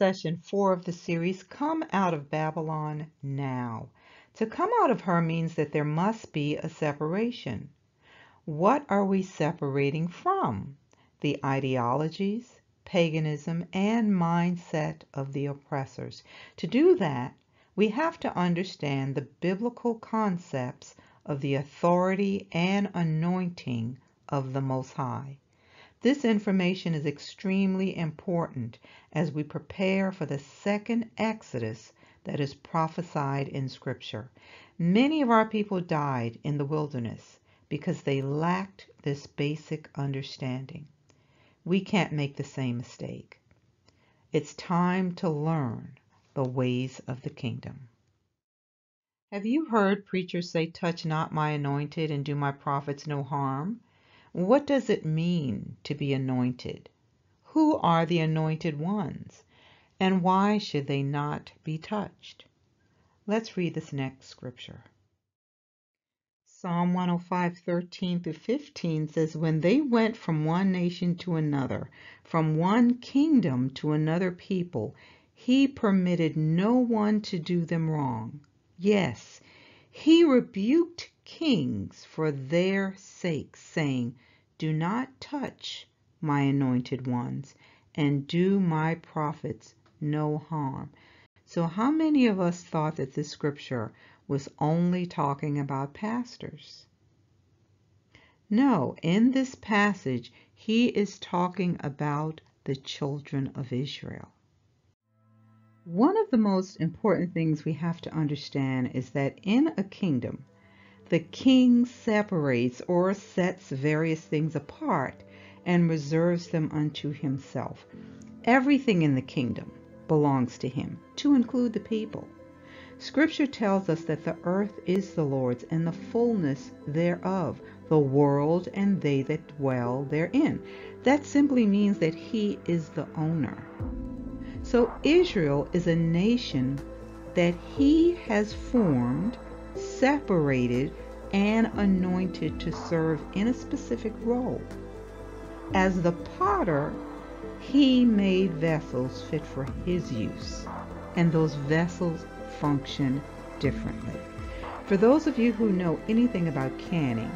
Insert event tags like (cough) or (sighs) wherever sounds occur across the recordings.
Session four of the series, Come Out of Babylon Now. To come out of her means that there must be a separation. What are we separating from? The ideologies, paganism, and mindset of the oppressors. To do that, we have to understand the biblical concepts of the authority and anointing of the Most High. This information is extremely important as we prepare for the second Exodus that is prophesied in Scripture. Many of our people died in the wilderness because they lacked this basic understanding. We can't make the same mistake. It's time to learn the ways of the kingdom. Have you heard preachers say, Touch not my anointed and do my prophets no harm? What does it mean to be anointed? Who are the anointed ones? And why should they not be touched? Let's read this next scripture. Psalm 105, 13 through 15 says, When they went from one nation to another, from one kingdom to another people, he permitted no one to do them wrong. Yes, he rebuked kings for their sake, saying, Do not touch my anointed ones, and do my prophets no harm. So, how many of us thought that this scripture was only talking about pastors? No, in this passage, he is talking about the children of Israel. One of the most important things we have to understand is that in a kingdom, the king separates or sets various things apart and reserves them unto himself. Everything in the kingdom belongs to him, to include the people. Scripture tells us that the earth is the Lord's and the fullness thereof, the world and they that dwell therein. That simply means that he is the owner. So Israel is a nation that he has formed separated, and anointed to serve in a specific role. As the potter, he made vessels fit for his use, and those vessels function differently. For those of you who know anything about canning,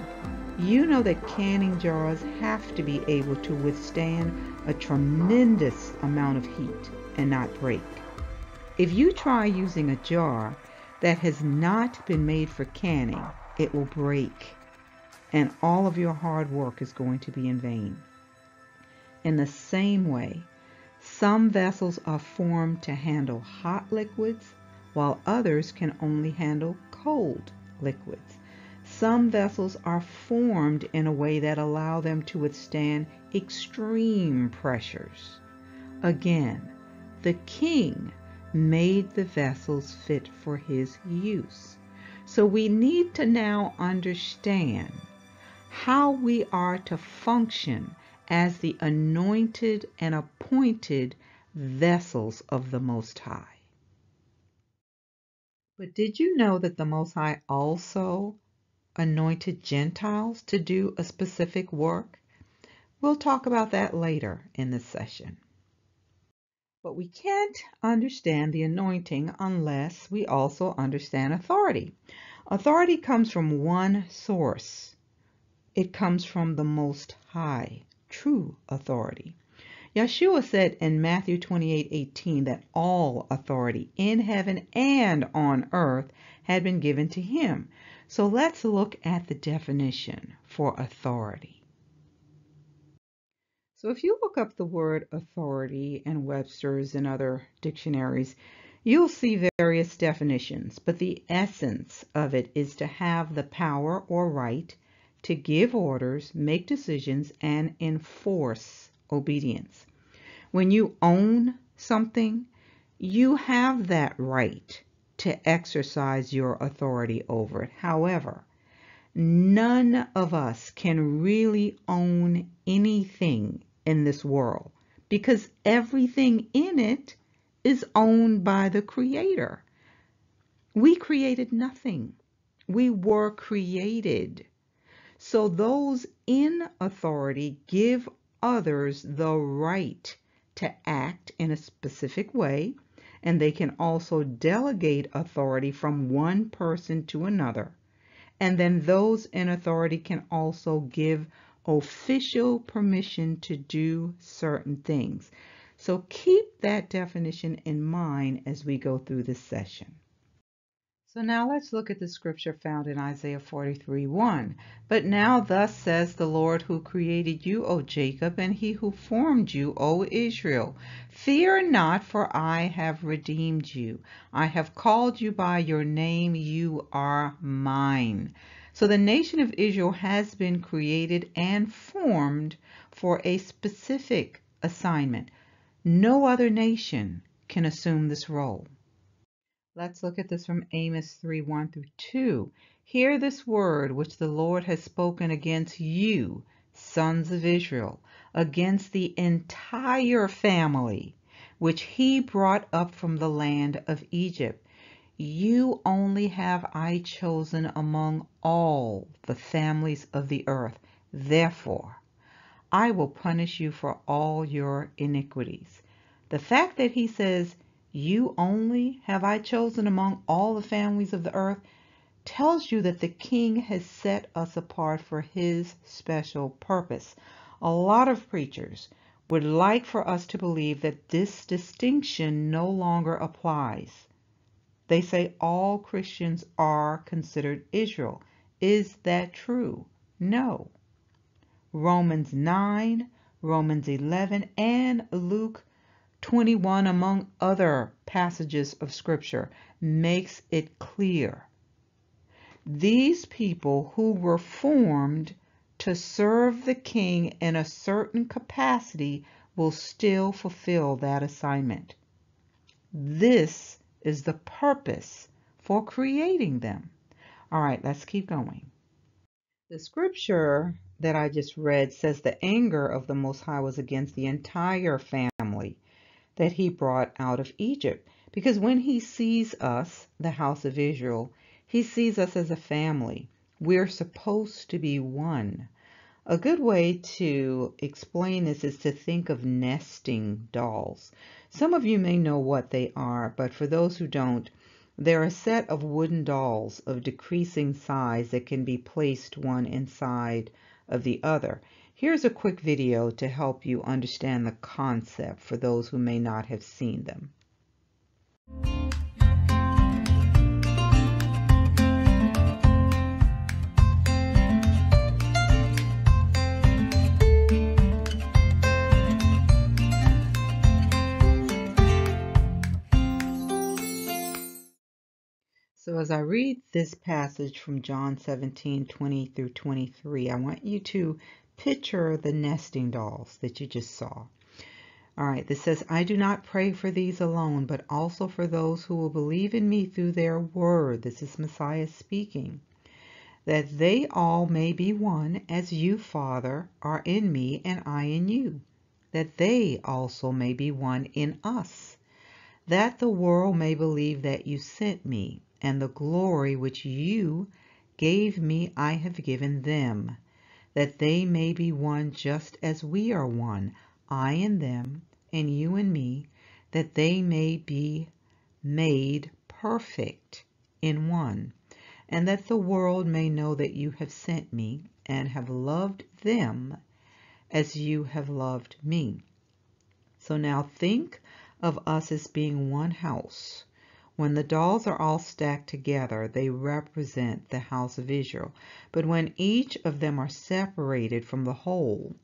you know that canning jars have to be able to withstand a tremendous amount of heat and not break. If you try using a jar that has not been made for canning, it will break, and all of your hard work is going to be in vain. In the same way, some vessels are formed to handle hot liquids, while others can only handle cold liquids. Some vessels are formed in a way that allow them to withstand extreme pressures. Again, the king made the vessels fit for his use. So we need to now understand how we are to function as the anointed and appointed vessels of the Most High. But did you know that the Most High also anointed Gentiles to do a specific work? We'll talk about that later in this session. But we can't understand the anointing unless we also understand authority. Authority comes from one source. It comes from the Most High, true authority. Yeshua said in Matthew 28:18 that all authority in heaven and on earth had been given to him. So let's look at the definition for authority. So if you look up the word authority in Webster's and other dictionaries, you'll see various definitions, but the essence of it is to have the power or right to give orders, make decisions, and enforce obedience. When you own something, you have that right to exercise your authority over it. However, none of us can really own anything in this world because everything in it is owned by the Creator. We created nothing. We were created. So those in authority give others the right to act in a specific way, and they can also delegate authority from one person to another. And then those in authority can also give official permission to do certain things. So keep that definition in mind as we go through this session. So now let's look at the scripture found in Isaiah 43 1. But now thus says the Lord who created you, O Jacob, and he who formed you, O Israel. Fear not, for I have redeemed you. I have called you by your name, you are mine. So the nation of Israel has been created and formed for a specific assignment. No other nation can assume this role. Let's look at this from Amos 3 1 through 2. Hear this word which the Lord has spoken against you, sons of Israel, against the entire family which he brought up from the land of Egypt. You only have I chosen among all the families of the earth. Therefore, I will punish you for all your iniquities. The fact that he says, you only have I chosen among all the families of the earth, tells you that the king has set us apart for his special purpose. A lot of preachers would like for us to believe that this distinction no longer applies. They say all Christians are considered Israel. Is that true? No. Romans 9, Romans 11, and Luke 21, among other passages of Scripture, makes it clear. These people who were formed to serve the king in a certain capacity will still fulfill that assignment. This is the purpose for creating them. All right, let's keep going. The scripture that I just read says the anger of the Most High was against the entire family that he brought out of Egypt. Because when he sees us, the house of Israel, he sees us as a family. We're supposed to be one. A good way to explain this is to think of nesting dolls. Some of you may know what they are, but for those who don't, they're a set of wooden dolls of decreasing size that can be placed one inside of the other. Here's a quick video to help you understand the concept for those who may not have seen them. As I read this passage from John 17, 20 through 23, I want you to picture the nesting dolls that you just saw. All right, this says, I do not pray for these alone, but also for those who will believe in me through their word. This is Messiah speaking. That they all may be one, as you, Father, are in me and I in you. That they also may be one in us. That the world may believe that you sent me, and the glory which you gave me I have given them that they may be one just as we are one, I and them, and you and me, that they may be made perfect in one, and that the world may know that you have sent me and have loved them as you have loved me. So now think of us as being one house when the dolls are all stacked together, they represent the house of Israel. But when each of them are separated from the whole,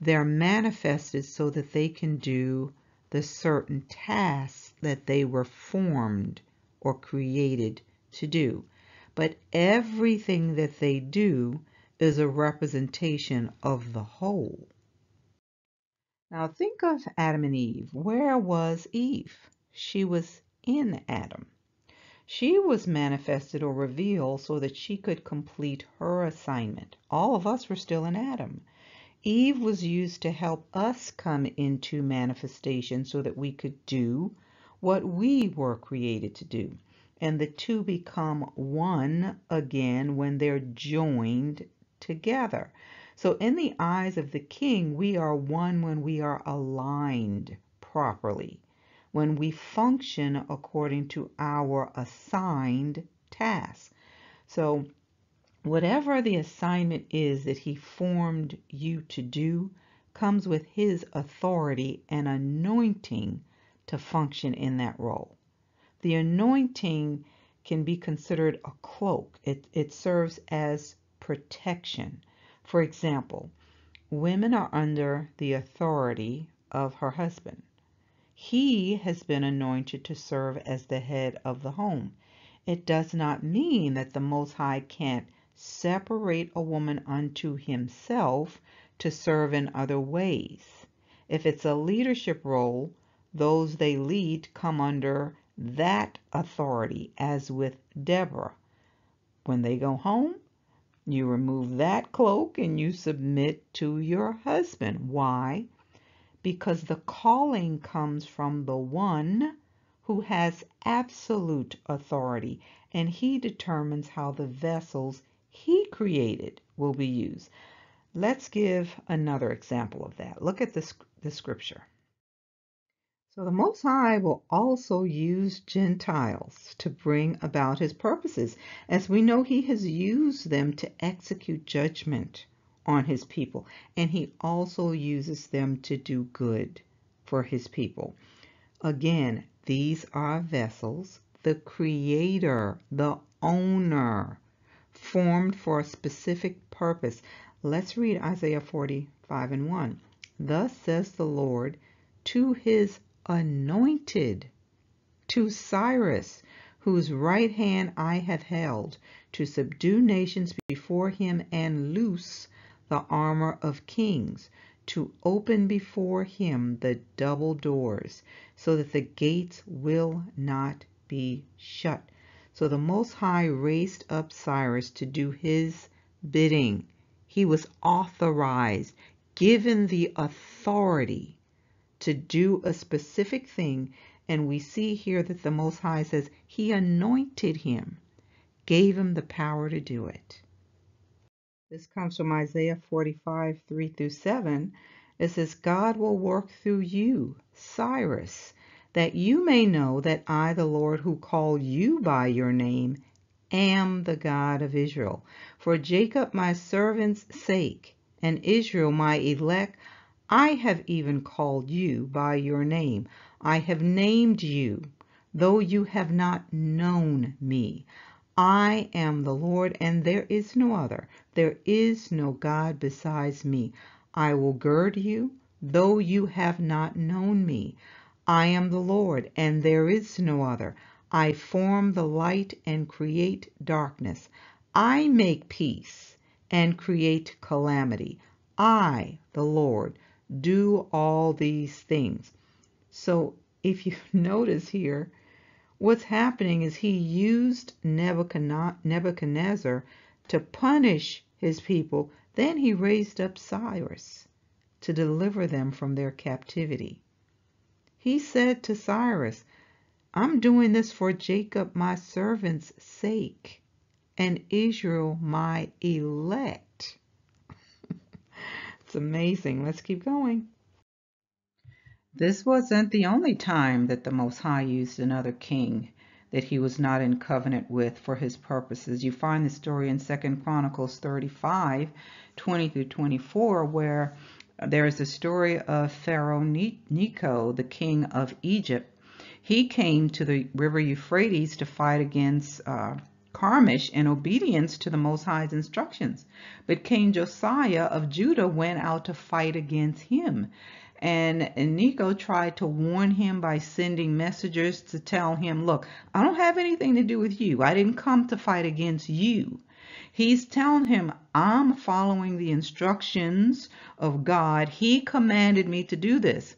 they're manifested so that they can do the certain tasks that they were formed or created to do. But everything that they do is a representation of the whole. Now think of Adam and Eve. Where was Eve? She was in Adam. She was manifested or revealed so that she could complete her assignment. All of us were still in Adam. Eve was used to help us come into manifestation so that we could do what we were created to do. And the two become one again when they're joined together. So in the eyes of the king, we are one when we are aligned properly, when we function according to our assigned task. So, whatever the assignment is that He formed you to do comes with His authority and anointing to function in that role. The anointing can be considered a cloak, it, it serves as protection. For example, women are under the authority of her husband. He has been anointed to serve as the head of the home. It does not mean that the Most High can't separate a woman unto himself to serve in other ways. If it's a leadership role, those they lead come under that authority, as with Deborah. When they go home, you remove that cloak and you submit to your husband. Why? Because the calling comes from the one who has absolute authority and he determines how the vessels he created will be used. Let's give another example of that. Look at this, the scripture. So the Most High will also use Gentiles to bring about his purposes, as we know he has used them to execute judgment on his people, and he also uses them to do good for his people. Again, these are vessels the creator, the owner, formed for a specific purpose. Let's read Isaiah 45 and 1. Thus says the Lord to his anointed, to Cyrus, whose right hand I have held, to subdue nations before him and loose the armor of kings, to open before him the double doors, so that the gates will not be shut. So the Most High raised up Cyrus to do his bidding. He was authorized, given the authority to do a specific thing. And we see here that the Most High says he anointed him, gave him the power to do it. This comes from Isaiah 45, 3 through 7. It says, God will work through you, Cyrus, that you may know that I, the Lord who call you by your name, am the God of Israel. For Jacob my servant's sake, and Israel my elect, I have even called you by your name. I have named you, though you have not known me. I am the Lord, and there is no other. There is no God besides me. I will gird you, though you have not known me. I am the Lord, and there is no other. I form the light and create darkness. I make peace and create calamity. I, the Lord, do all these things. So if you (laughs) notice here, what's happening is he used Nebuchadnezzar to punish his people. Then he raised up Cyrus to deliver them from their captivity. He said to Cyrus, I'm doing this for Jacob, my servant's sake, and Israel, my elect. (laughs) It's amazing. Let's keep going. This wasn't the only time that the Most High used another king that he was not in covenant with for his purposes. You find the story in Second Chronicles 35, 20 through 24, where there is the story of Pharaoh Necho, the king of Egypt. He came to the river Euphrates to fight against uh, Carchemish in obedience to the Most High's instructions. But King Josiah of Judah went out to fight against him. And Necho tried to warn him by sending messengers to tell him, look, I don't have anything to do with you. I didn't come to fight against you. He's telling him, I'm following the instructions of God. He commanded me to do this.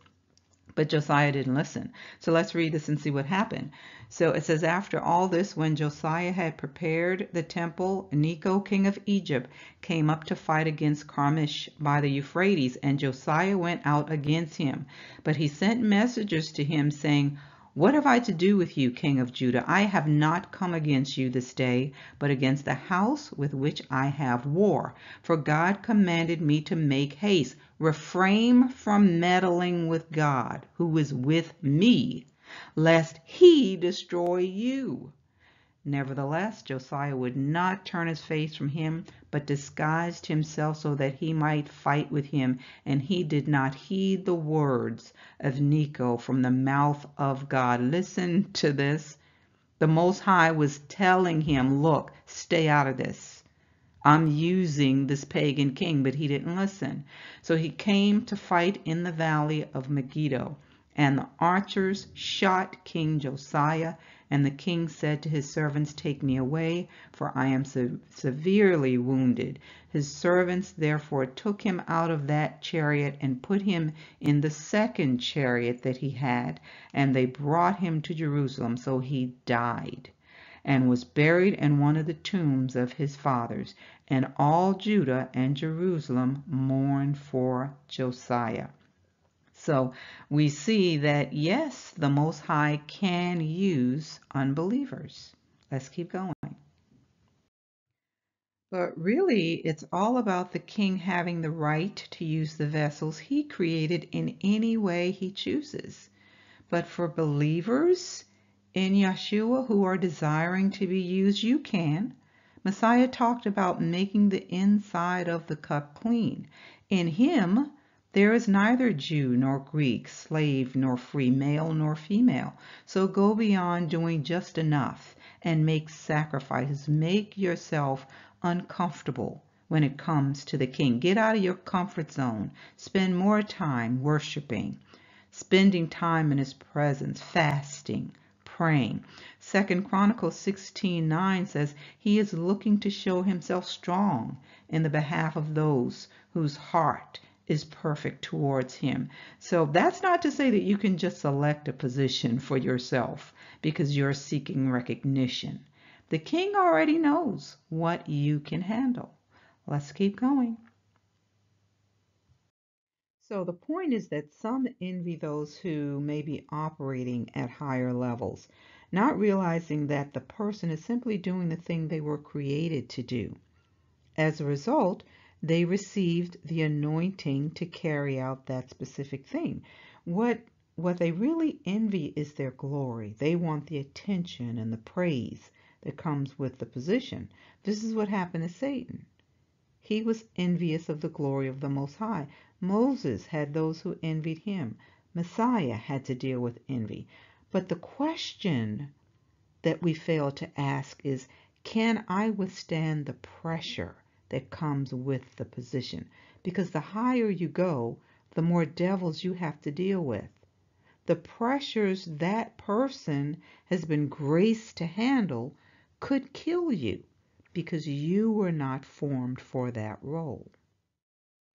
But Josiah didn't listen. So let's read this and see what happened. So it says, After all this, when Josiah had prepared the temple, Necho, king of Egypt, came up to fight against Carchemish by the Euphrates, and Josiah went out against him. But he sent messengers to him, saying, What have I to do with you, king of Judah? I have not come against you this day, but against the house with which I have war. For God commanded me to make haste. Refrain from meddling with God, who is with me, lest he destroy you. Nevertheless, Josiah would not turn his face from him, but disguised himself so that he might fight with him, and he did not heed the words of Necho from the mouth of God. Listen to this. The Most High was telling him, look, stay out of this. I'm using this pagan king, but he didn't listen. So he came to fight in the valley of Megiddo, and the archers shot King Josiah and the king said to his servants, Take me away, for I am se severely wounded. His servants therefore took him out of that chariot and put him in the second chariot that he had, and they brought him to Jerusalem. So he died and was buried in one of the tombs of his fathers. And all Judah and Jerusalem mourned for Josiah. So we see that yes, the Most High can use unbelievers. Let's keep going. But really, it's all about the king having the right to use the vessels he created in any way he chooses. But for believers in Yeshua who are desiring to be used, you can. Messiah talked about making the inside of the cup clean. In him, there is neither Jew nor Greek, slave nor free, male nor female. So go beyond doing just enough and make sacrifices. Make yourself uncomfortable when it comes to the King. Get out of your comfort zone. Spend more time worshiping, spending time in His presence, fasting, praying. Second Chronicles 16:9 says he is looking to show himself strong in the behalf of those whose heart is perfect towards him. So that's not to say that you can just select a position for yourself because you're seeking recognition. The king already knows what you can handle. Let's keep going. So the point is that some envy those who may be operating at higher levels, not realizing that the person is simply doing the thing they were created to do. As a result, they received the anointing to carry out that specific thing. What what they really envy is their glory. They want the attention and the praise that comes with the position. This is what happened to Satan. He was envious of the glory of the Most High. Moses had those who envied him. Messiah had to deal with envy. But the question that we fail to ask is, can I withstand the pressure that comes with the position. Because the higher you go, the more devils you have to deal with. The pressures that person has been graced to handle could kill you because you were not formed for that role.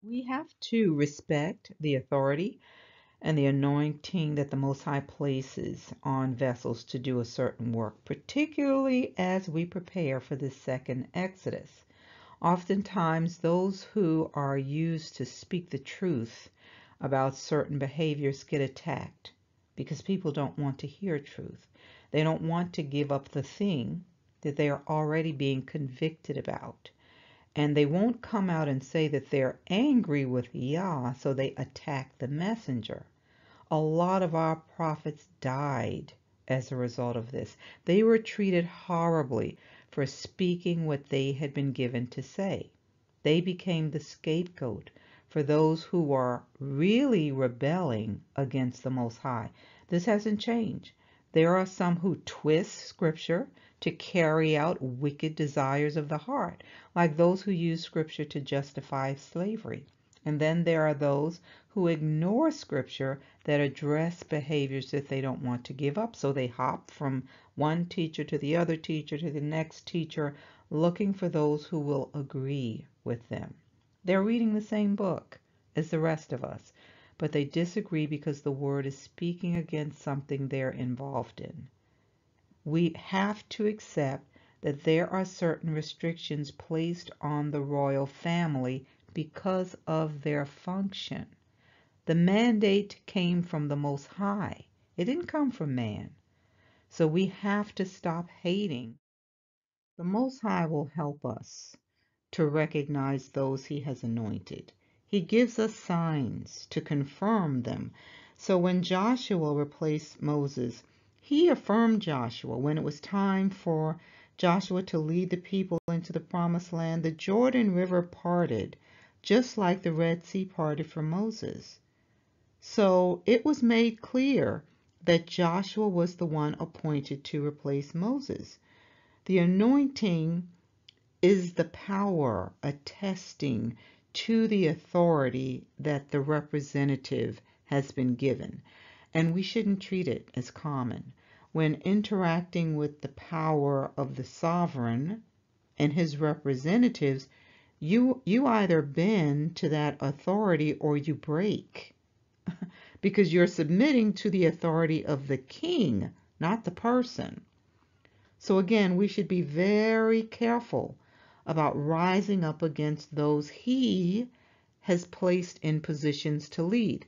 We have to respect the authority and the anointing that the Most High places on vessels to do a certain work, particularly as we prepare for the second Exodus. Oftentimes, those who are used to speak the truth about certain behaviors get attacked because people don't want to hear truth. They don't want to give up the thing that they are already being convicted about. And they won't come out and say that they're angry with Yah, so they attack the messenger. A lot of our prophets died as a result of this. They were treated horribly for speaking what they had been given to say. They became the scapegoat for those who were really rebelling against the Most High. This hasn't changed. There are some who twist Scripture to carry out wicked desires of the heart, like those who use Scripture to justify slavery. And then there are those who ignore Scripture that address behaviors that they don't want to give up. So they hop from one teacher to the other teacher to the next teacher, looking for those who will agree with them. They're reading the same book as the rest of us, but they disagree because the word is speaking against something they're involved in. We have to accept that there are certain restrictions placed on the royal family because of their function. The mandate came from the Most High It didn't come from man. So we have to stop hating. The Most High will help us to recognize those he has anointed. He gives us signs to confirm them. So when Joshua replaced Moses, he affirmed Joshua when it was time for Joshua to lead the people into the promised land. The Jordan River parted, just like the Red Sea parted for Moses. So it was made clear that Joshua was the one appointed to replace Moses. The anointing is the power attesting to the authority that the representative has been given, and we shouldn't treat it as common. When interacting with the power of the sovereign and his representatives, you you either bend to that authority or you break (laughs) because you're submitting to the authority of the king, not the person. So again, we should be very careful about rising up against those he has placed in positions to lead.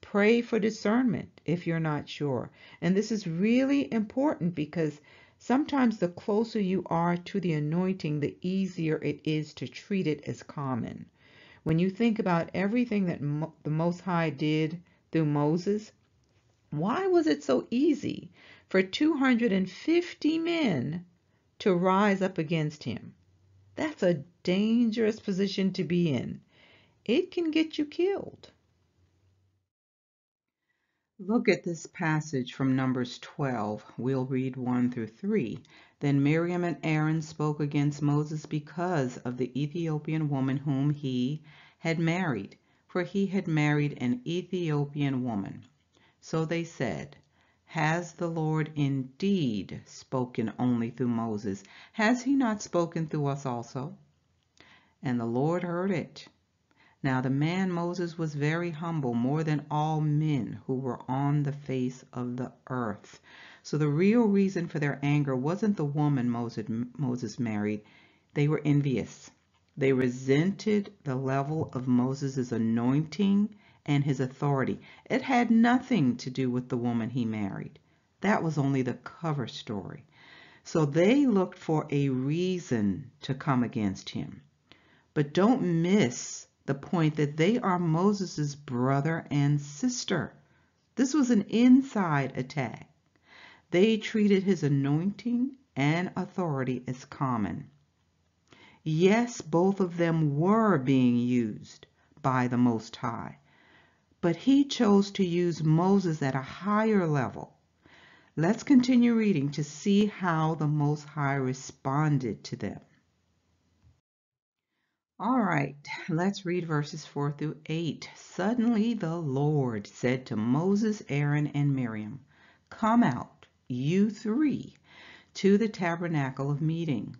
Pray for discernment if you're not sure. And this is really important because sometimes the closer you are to the anointing, the easier it is to treat it as common. When you think about everything that Mo the Most High did through Moses, why was it so easy for 250 men to rise up against him? That's a dangerous position to be in. It can get you killed. Look at this passage from Numbers 12. We'll read 1 through 3. Then Miriam and Aaron spoke against Moses because of the Ethiopian woman whom he had married for he had married an Ethiopian woman. So they said, Has the Lord indeed spoken only through Moses? Has he not spoken through us also? And the Lord heard it. Now the man Moses was very humble, more than all men who were on the face of the earth. So the real reason for their anger wasn't the woman Moses married. They were envious. They resented the level of Moses' anointing and his authority. It had nothing to do with the woman he married. That was only the cover story. So they looked for a reason to come against him. But don't miss the point that they are Moses' brother and sister. This was an inside attack. They treated his anointing and authority as common. Yes, both of them were being used by the Most High, but he chose to use Moses at a higher level. Let's continue reading to see how the Most High responded to them. All right, let's read verses 4 through 8. Suddenly the Lord said to Moses, Aaron, and Miriam, Come out, you three, to the tabernacle of meeting.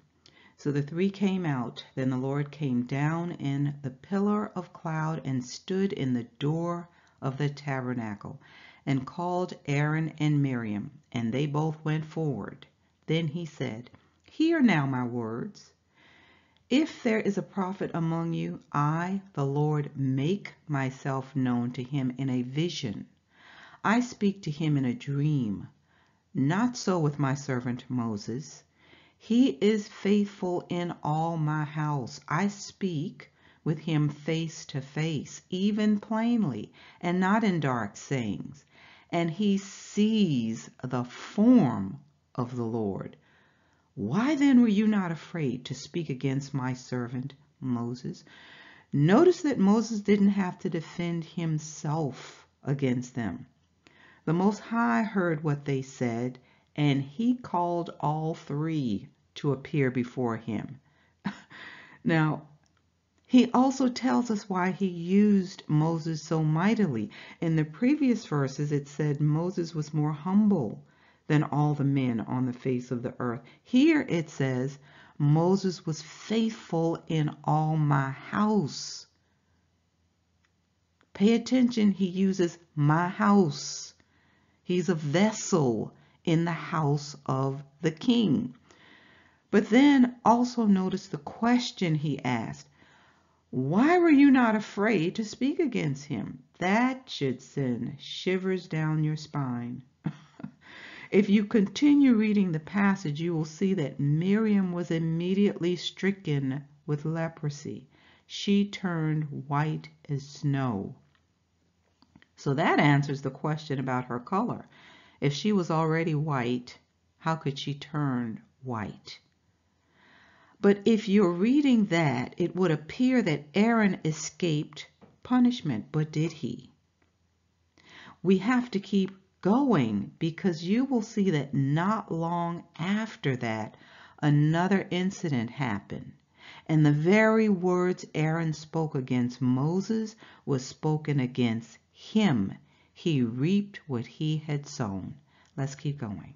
So the three came out. Then the Lord came down in the pillar of cloud and stood in the door of the tabernacle and called Aaron and Miriam, and they both went forward. Then he said, Hear now my words. If there is a prophet among you, I, the Lord, make myself known to him in a vision. I speak to him in a dream. Not so with my servant Moses. He is faithful in all my house. I speak with him face to face, even plainly, and not in dark sayings. And he sees the form of the Lord. Why then were you not afraid to speak against my servant Moses? Notice that Moses didn't have to defend himself against them. The Most High heard what they said, and he called all three to appear before him. (laughs) now, he also tells us why he used Moses so mightily. In the previous verses, it said Moses was more humble than all the men on the face of the earth. Here it says Moses was faithful in all my house. Pay attention, he uses my house. He's a vessel in the house of the king. But then also notice the question he asked. Why were you not afraid to speak against him? That should send shivers down your spine. If you continue reading the passage, you will see that Miriam was immediately stricken with leprosy. She turned white as snow. So that answers the question about her color. If she was already white, how could she turn white? But if you're reading that, it would appear that Aaron escaped punishment, but did he? We have to keep going because you will see that not long after that, another incident happened. And the very words Aaron spoke against Moses was spoken against him. He reaped what he had sown. Let's keep going.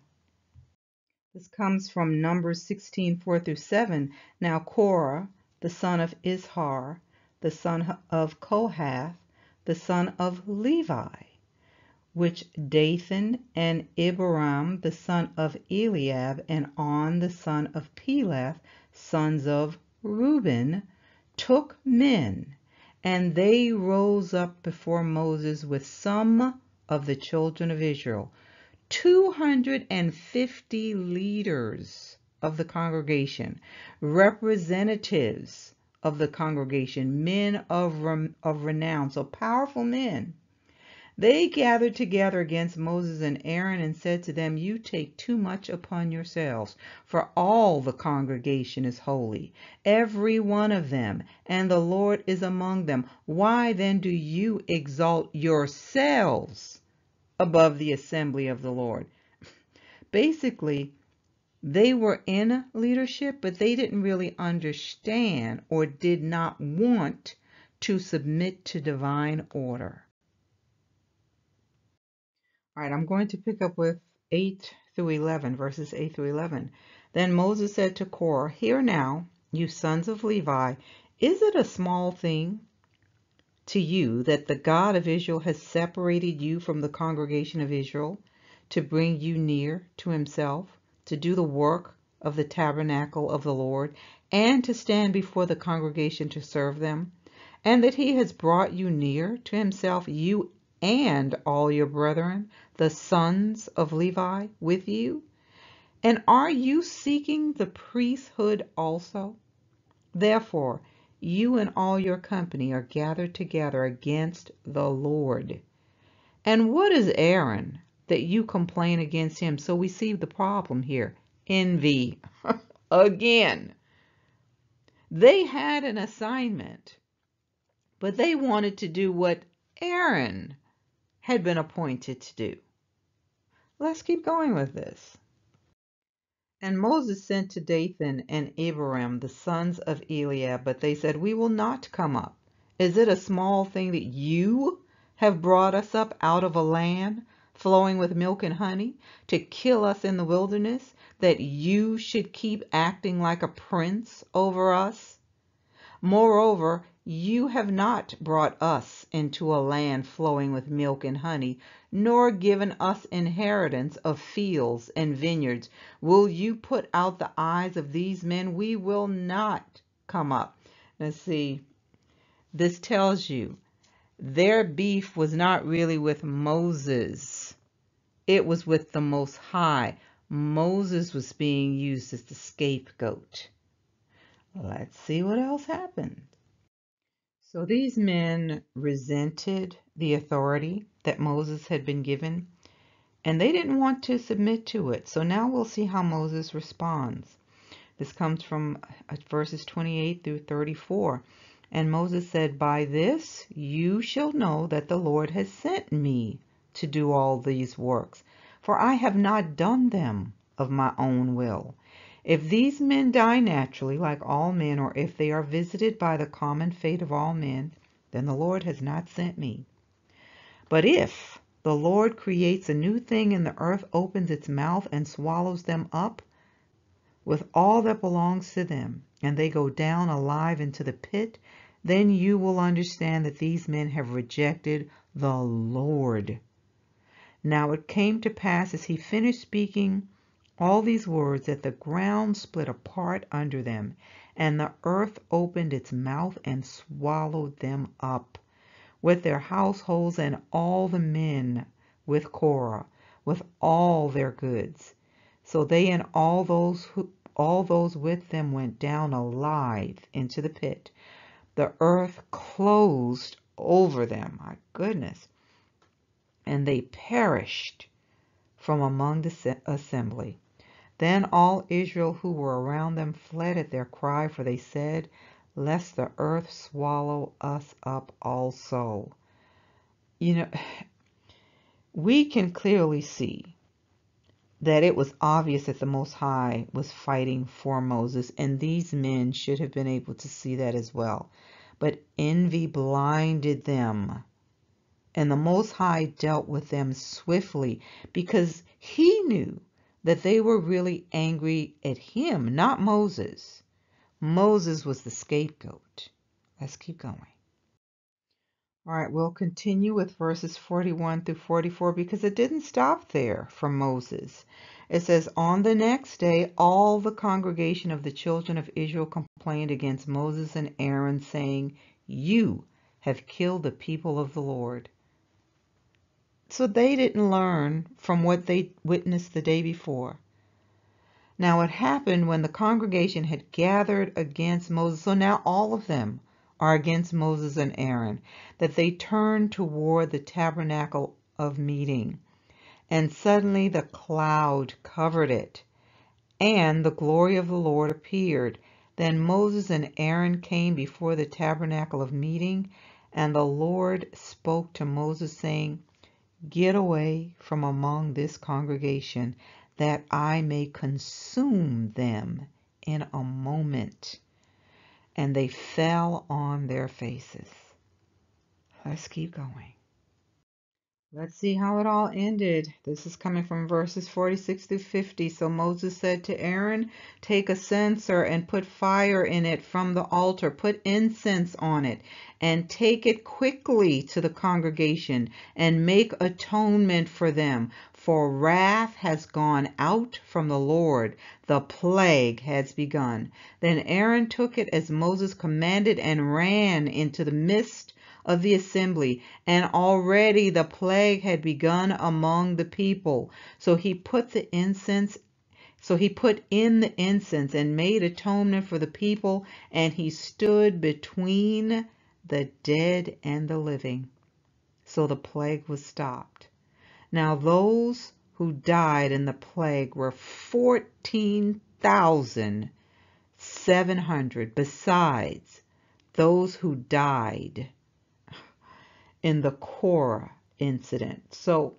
This comes from Numbers 16, 4 through 7. Now Korah, the son of Izhar, the son of Kohath, the son of Levi, which Dathan and Abiram the son of Eliab and On the son of Peleth, sons of Reuben, took men, and they rose up before Moses with some of the children of Israel, 250 leaders of the congregation, representatives of the congregation, men of, of renown, so powerful men they gathered together against Moses and Aaron and said to them, You take too much upon yourselves, for all the congregation is holy, every one of them, and the Lord is among them. Why then do you exalt yourselves above the assembly of the Lord? (laughs) Basically, they were in leadership, but they didn't really understand or did not want to submit to divine order. All right, I'm going to pick up with 8 through 11, verses 8 through 11. Then Moses said to Korah, Hear now, you sons of Levi, is it a small thing to you that the God of Israel has separated you from the congregation of Israel to bring you near to himself, to do the work of the tabernacle of the Lord, and to stand before the congregation to serve them? And that he has brought you near to himself, you and all your brethren, the sons of Levi, with you? And are you seeking the priesthood also? Therefore, you and all your company are gathered together against the Lord. And what is Aaron that you complain against him? So we see the problem here envy. (laughs) Again, they had an assignment, but they wanted to do what Aaron had been appointed to do. Let's keep going with this. And Moses sent to Dathan and Abiram, the sons of Eliab, but they said, We will not come up. Is it a small thing that you have brought us up out of a land flowing with milk and honey to kill us in the wilderness, that you should keep acting like a prince over us? Moreover, you have not brought us into a land flowing with milk and honey, nor given us inheritance of fields and vineyards. Will you put out the eyes of these men? We will not come up. Now see, this tells you their beef was not really with Moses. It was with the Most High. Moses was being used as the scapegoat. Let's see what else happened. So these men resented the authority that Moses had been given, and they didn't want to submit to it. So now we'll see how Moses responds. This comes from uh, verses 28 through 34. And Moses said, By this you shall know that the Lord has sent me to do all these works, for I have not done them of my own will. If these men die naturally, like all men, or if they are visited by the common fate of all men, then the Lord has not sent me. But if the Lord creates a new thing and the earth opens its mouth and swallows them up with all that belongs to them, and they go down alive into the pit, then you will understand that these men have rejected the Lord. Now it came to pass as he finished speaking all these words that the ground split apart under them, and the earth opened its mouth and swallowed them up, with their households and all the men with Korah. with all their goods. So they and all those who all those with them went down alive into the pit. The earth closed over them. My goodness. And they perished from among the assembly. Then all Israel who were around them fled at their cry, for they said, Lest the earth swallow us up also. You know, (sighs) we can clearly see that it was obvious that the Most High was fighting for Moses, and these men should have been able to see that as well. But envy blinded them, and the Most High dealt with them swiftly because he knew that they were really angry at him, not Moses. Moses was the scapegoat. Let's keep going. All right, we'll continue with verses 41 through 44 because it didn't stop there for Moses. It says, On the next day, all the congregation of the children of Israel complained against Moses and Aaron, saying, You have killed the people of the Lord. So they didn't learn from what they witnessed the day before. Now it happened when the congregation had gathered against Moses, so now all of them are against Moses and Aaron, that they turned toward the tabernacle of meeting. And suddenly the cloud covered it, and the glory of the Lord appeared. Then Moses and Aaron came before the tabernacle of meeting, and the Lord spoke to Moses, saying, Get away from among this congregation, that I may consume them in a moment and they fell on their faces. Let's keep going. Let's see how it all ended. This is coming from verses 46 to 50. So Moses said to Aaron, Take a censer and put fire in it from the altar. Put incense on it and take it quickly to the congregation and make atonement for them. For wrath has gone out from the Lord. The plague has begun. Then Aaron took it as Moses commanded and ran into the midst of the assembly, and already the plague had begun among the people. So he put the incense so he put in the incense and made atonement for the people, and he stood between the dead and the living. So the plague was stopped. Now those who died in the plague were 14,700, besides those who died in the Korah incident. So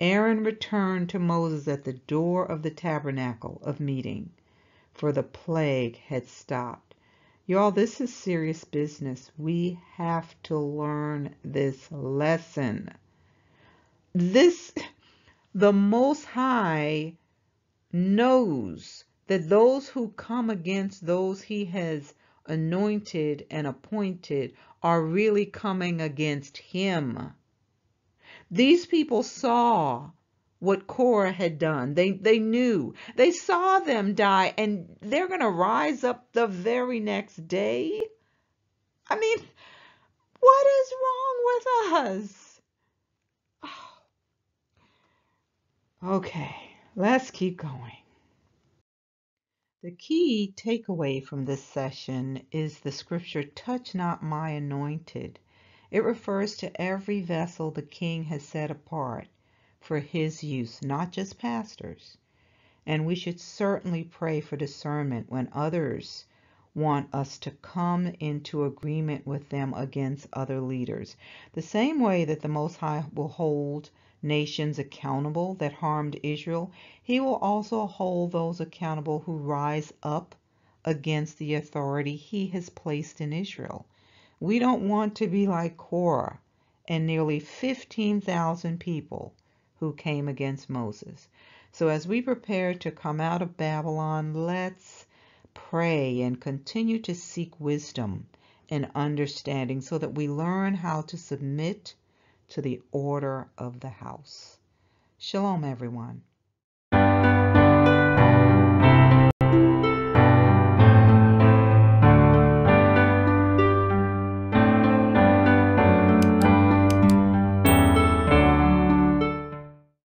Aaron returned to Moses at the door of the tabernacle of meeting, for the plague had stopped. Y'all, this is serious business. We have to learn this lesson. This, the Most High knows that those who come against those he has anointed and appointed are really coming against him. These people saw what Korah had done. They they knew. They saw them die and they're going to rise up the very next day. I mean, what is wrong with us? (sighs) Okay, let's keep going. The key takeaway from this session is the scripture, touch not my anointed. It refers to every vessel the king has set apart for his use, not just pastors. And we should certainly pray for discernment when others want us to come into agreement with them against other leaders. The same way that the Most High will hold nations accountable that harmed Israel, he will also hold those accountable who rise up against the authority he has placed in Israel. We don't want to be like Korah and nearly 15,000 people who came against Moses. So as we prepare to come out of Babylon, let's pray and continue to seek wisdom and understanding so that we learn how to submit to the order of the house. Shalom, everyone.